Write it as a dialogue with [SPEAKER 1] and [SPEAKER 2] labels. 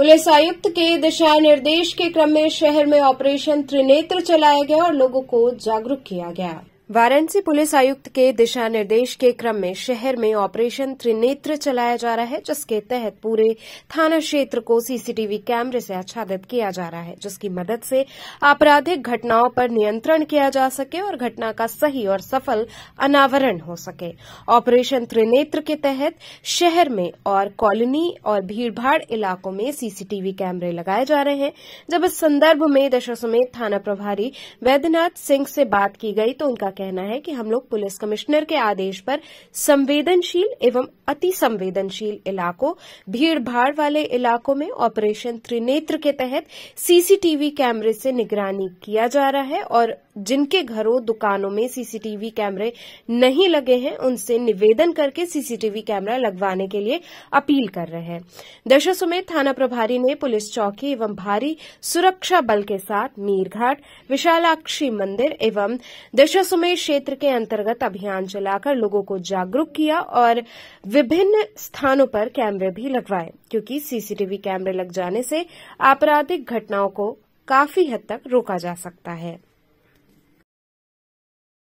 [SPEAKER 1] Police आयुक्त के दिशा निर्देश के क्रम में शहर में ऑपरेशन त्रिनेत्र चलाया गया और लोगों को जागरूक किया गया। वाराणसी पुलिस आयुक्त के दिशा निर्देश के क्रम में शहर में ऑपरेशन त्रिनेत्र चलाया जा रहा है, जिसके तहत पूरे थाना क्षेत्र को सीसीटीवी कैमरे से आच्छादित किया जा रहा है, जिसकी मदद से आपराधिक घटनाओं पर नियंत्रण किया जा सके और घटना का सही और सफल अनावरण हो सके। ऑपरेशन त्रिनेत्र के तहत शहर में और कॉलोनी और भीड़भाड़ इलाकों में सीसीटीवी कैमरे लगाए जा रहे हैं। जब इस संदर्भ में दशा समेत थाना प्रभारी वैद्यनाथ सिंह से बात की गई तो उनका कहना है कि हम लोग पुलिस कमिश्नर के आदेश पर संवेदनशील एवं अति संवेदनशील इलाकों, भीड़भाड़ वाले इलाकों में ऑपरेशन त्रिनेत्र के तहत सीसीटीवी कैमरे से निगरानी किया जा रहा है और जिनके घरों, दुकानों में सीसीटीवी कैमरे नहीं लगे हैं, उनसे निवेदन करके सीसीटीवी कैमरा लगवाने के लिए अपील कर रहे हैं। दशा समेत थाना प्रभारी ने पुलिस चौकी एवं भारी सुरक्षा बल के साथ मीरघाट, विशालाक्षी मंदिर एवं दशा समेत क्षेत्र के अंतर्गत अभियान चलाकर लोगों को जागरूक किया और विभिन्न स्थानों पर कैमरे भी लगवाए, क्योंकि सीसीटीवी कैमरे लग जाने से आपराधिक घटनाओं को काफ़ी हद तक रोका जा सकता है।